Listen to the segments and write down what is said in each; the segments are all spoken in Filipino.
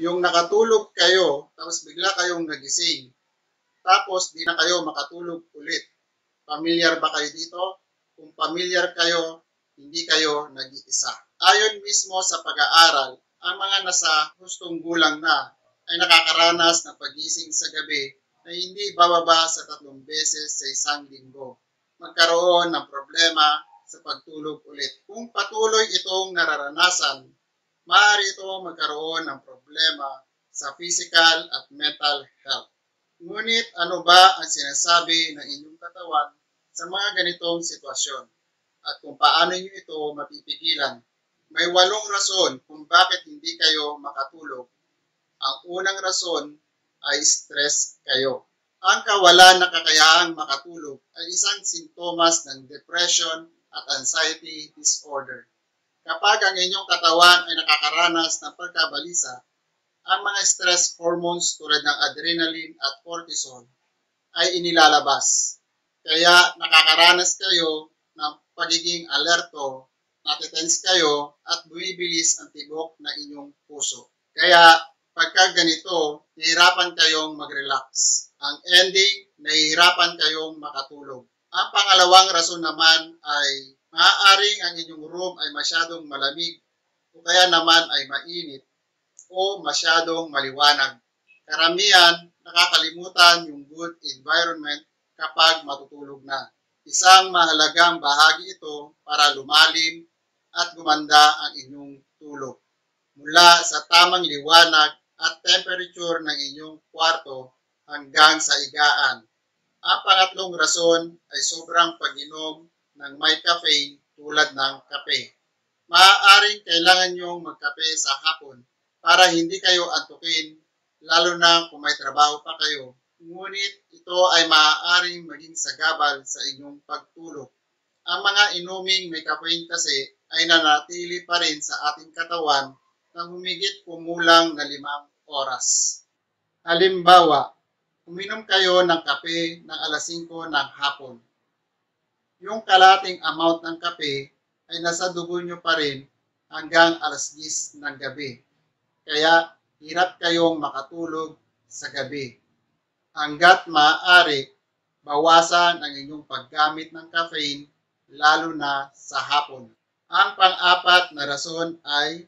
Yung nakatulog kayo, tapos bigla kayong nagising. Tapos di na kayo makatulog ulit. Familiar ba kayo dito? Kung familiar kayo, hindi kayo nag-iisa. Ayon mismo sa pag-aaral, ang mga nasa hustong gulang na ay nakakaranas ng pagising sa gabi na hindi bababa sa tatlong beses sa isang linggo. Magkaroon ng problema sa pagtulog ulit. Kung patuloy itong nararanasan, maaari ito magkaroon ng problema sa physical at mental health. Ngunit ano ba ang sinasabi ng inyong katawan sa mga ganitong sitwasyon? At kung paano nyo ito mapipigilan? May walong rason kung bakit hindi kayo makatulog. Ang unang rason ay stress kayo. Ang kawalan ng kakayahang makatulog ay isang sintomas ng depression at anxiety disorder. Kapag ang inyong katawan ay nakakaranas ng pagkabalisa, ang mga stress hormones tulad ng adrenaline at cortisol ay inilalabas. Kaya nakakaranas kayo ng pagiging alerto natitense kayo at bumibilis ang tibok na inyong puso. Kaya pagka ganito, nahihirapan kayong mag-relax. Ang ending, nahihirapan kayong makatulog. Ang pangalawang rason naman ay maaaring ang inyong room ay masyadong malamig o kaya naman ay mainit o masyadong maliwanag. Karamihan, nakakalimutan yung good environment kapag matutulog na. Isang mahalagang bahagi ito para lumalim at gumanda ang inyong tulog. Mula sa tamang liwanag at temperature ng inyong kwarto hanggang sa igaan. Ang pangatlong rason ay sobrang pag-inom ng may caffeine tulad ng kape. Maaaring kailangan nyong magkape sa hapon para hindi kayo antukin lalo na kung may trabaho pa kayo. Ngunit ito ay maaaring maging sagabal sa inyong pagtulog. Ang mga inuming may caffeine kasi ay nanatili pa rin sa ating katawan ng humigit kumulang na limang oras. Halimbawa, uminom kayo ng kape ng alas 5 ng hapon. Yung kalating amount ng kape ay nasa dugo nyo pa rin hanggang alas 10 ng gabi. Kaya hirap kayong makatulog sa gabi. Hanggat maaari, bawasan ang inyong paggamit ng caffeine lalo na sa hapon. Ang pang-apat na rason ay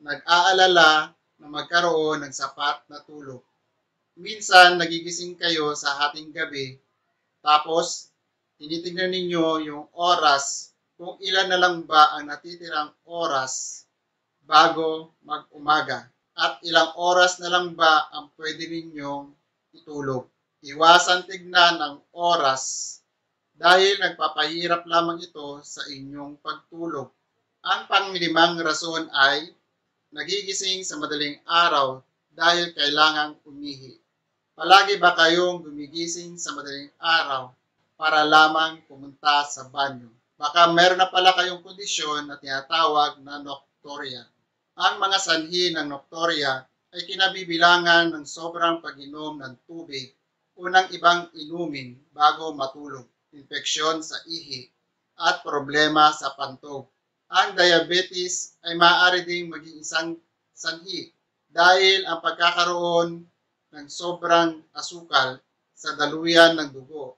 nag-aalala na magkaroon ng sapat na tulog. Minsan, nagigising kayo sa hating gabi, tapos tinitingnan ninyo yung oras kung ilan na lang ba ang natitirang oras bago mag-umaga at ilang oras na lang ba ang pwede ninyong itulog. Iwasan tignan ang oras dahil nagpapahirap lamang ito sa inyong pagtulog. Ang panglimang rason ay nagigising sa madaling araw dahil kailangang umihi. Palagi ba kayong gumigising sa madaling araw para lamang pumunta sa banyo? Baka meron na pala kayong kondisyon na tinatawag na nocturia. Ang mga sanhi ng nocturia ay kinabibilangan ng sobrang pag-inom ng tubig o ng ibang inumin bago matulog infeksyon sa ihi, at problema sa pantog. Ang diabetes ay maaari ding maging isang sanhi dahil ang pagkakaroon ng sobrang asukal sa daluyan ng dugo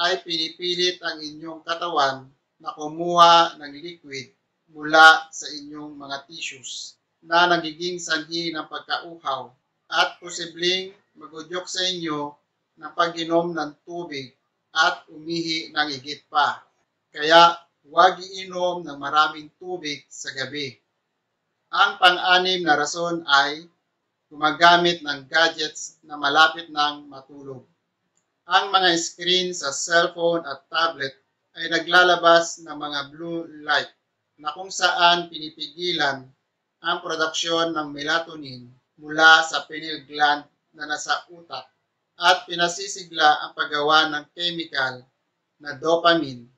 ay pinipilit ang inyong katawan na kumuha ng liquid mula sa inyong mga tissues na nagiging sanhi ng pagkauhaw at posibleng magudyok sa inyo ng pag-inom ng tubig at umihi ng higit pa. Kaya huwag iinom ng maraming tubig sa gabi. Ang pang-anim na rason ay gumagamit ng gadgets na malapit ng matulog. Ang mga screen sa cellphone at tablet ay naglalabas ng mga blue light na kung saan pinipigilan ang produksyon ng melatonin mula sa pineal gland na nasa utak at pinasisigla ang paggawa ng chemical na dopamine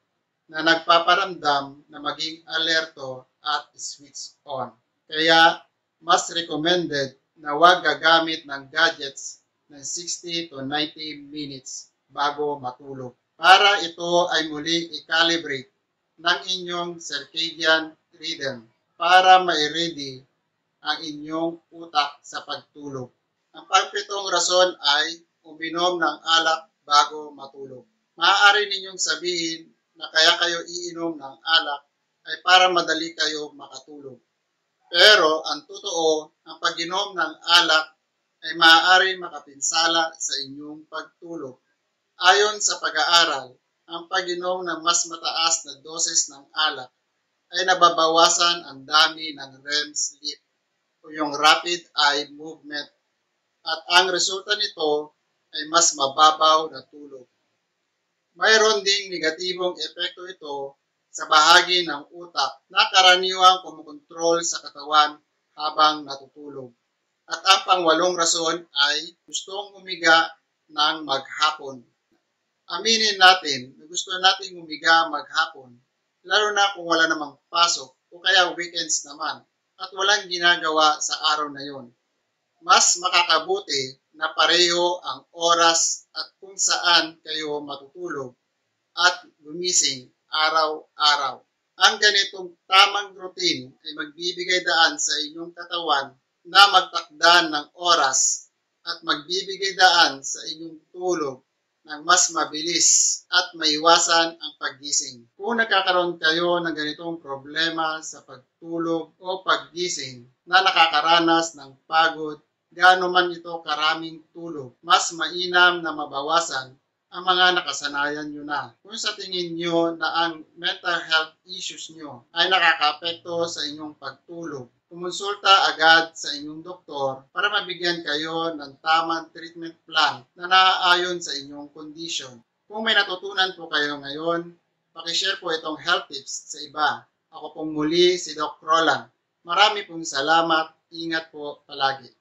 na nagpaparamdam na maging alerto at switch on. Kaya mas recommended na huwag gagamit ng gadgets ng 60 to 90 minutes bago matulog para ito ay muli i-calibrate ng inyong circadian rhythm para ma-ready ang inyong utak sa pagtulog. Ang pagpitong rason ay uminom ng alak bago matulog. Maaari ninyong sabihin na kaya kayo iinom ng alak ay para madali kayo makatulog. Pero ang totoo, ang pag-inom ng alak ay maaari makapinsala sa inyong pagtulog. Ayon sa pag-aaral, ang pag-inom ng mas mataas na doses ng alak ay nababawasan ang dami ng REM sleep o yung rapid eye movement at ang resulta nito ay mas mababaw na tulog. Mayroon ding negatibong epekto ito sa bahagi ng utak na karaniwang kumukontrol sa katawan habang natutulog. At ang pangwalong rason ay gustong humiga ng maghapon. Aminin natin na gusto nating humiga maghapon, lalo na kung wala namang pasok o kaya weekends naman at walang ginagawa sa araw na yon. Mas makakabuti na pareho ang oras at kung saan kayo matutulog at gumising araw-araw. Ang ganitong tamang routine ay magbibigay daan sa inyong katawan na magtakda ng oras at magbibigay daan sa inyong tulog ng mas mabilis at maiwasan ang paggising. Kung nagkakaroon kayo ng ganitong problema sa pagtulog o paggising na nakakaranas ng pagod, gaano man ito karaming tulog, mas mainam na mabawasan ang mga nakasanayan nyo na. Kung sa tingin nyo na ang mental health issues nyo ay nakakapekto sa inyong pagtulog, kumonsulta agad sa inyong doktor para mabigyan kayo ng tamang treatment plan na naaayon sa inyong condition. Kung may natutunan po kayo ngayon, pakishare po itong health tips sa iba. Ako pong muli si Doc Roland. Marami pong salamat. Ingat po palagi.